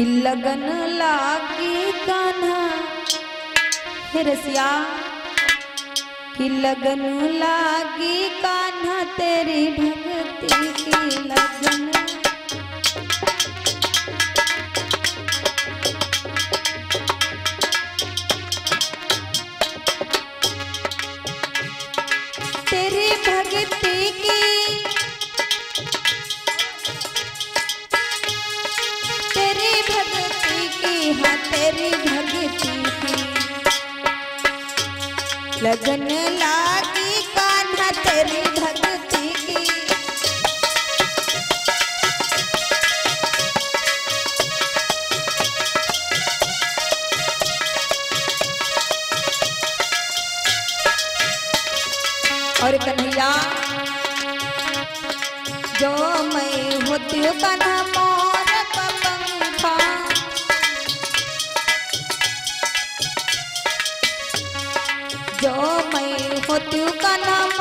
कि लगन लागी कान्हा। हे रसिया कि लगन लागी हाँ तेरी लगन लागी कान्हा तेरी की और कन्हैया जो मैं होती हूँ कान्हा जो मैं होती का नाम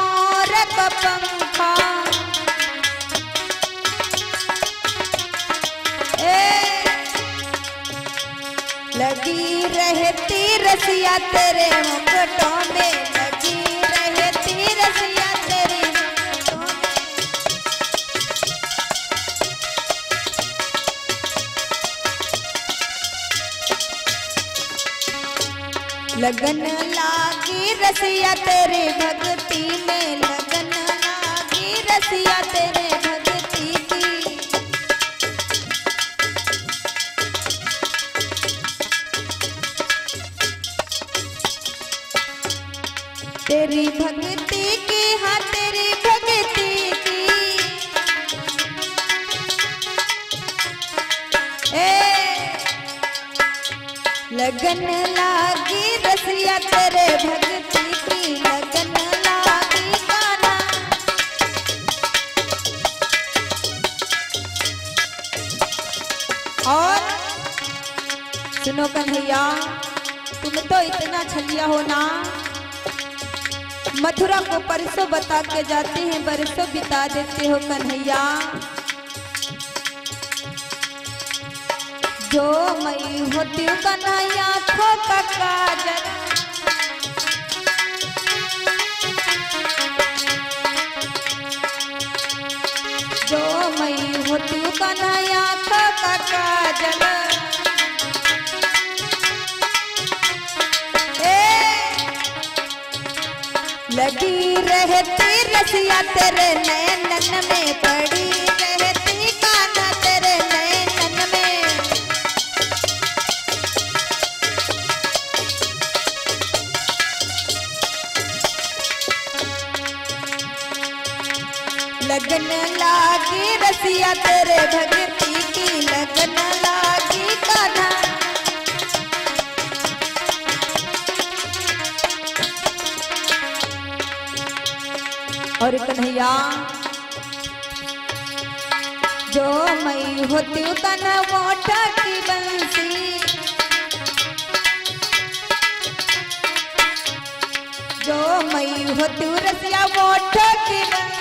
लगी रहती रसिया तेरे में लगन लागी रसिया तेरे भक्ति में, लगन लागी रसिया तेरे भक्ति की तेरी भक्ति की हाँ तेरी लगन लागी, रसिया तेरे भक्ति की लगन लागी गाना। और सुनो कन्हैया तुम तो इतना छलिया हो ना। मथुरा को परसों बता के जाते हैं, बरसों बिता देते हो कन्हैया जो मई होती कन्हैया आँखों का काजल। जो मई होती कन्हैया आँखों का काजल लगी रहती रसिया तेरे नैनन में पड़ी। लगन लागी, रसिया तेरे भक्ति की लगन लागी, कान्हा। और कन्हैया, जो मैं होती कन्हा मोटा की बंसी। जो मैं होती रसिया मोटा की बंसी।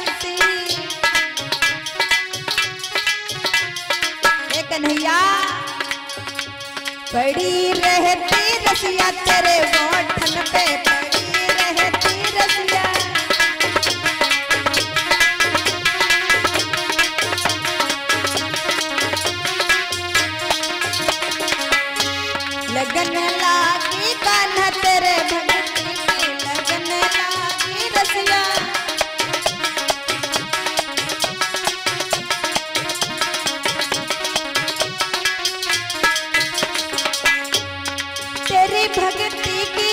पड़ी रहती रसिया तेरे गोठन पे पड़ी रहती रसिया। लगन लागी कान्हा तेरे भक्ति भक्ति की।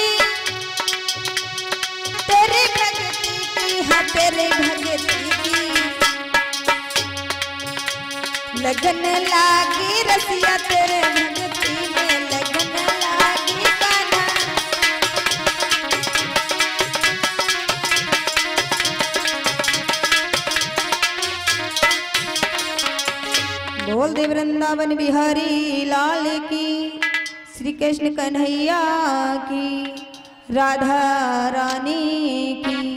तेरी भक्ति की हाँ तेरी भक्ति की। लगन लागी रसिया तेरे भक्ति में, लगन लागी कान्हा बोल दे वृंदावन बिहारी लाल की। श्री कृष्ण कन्हैया की राधा रानी की।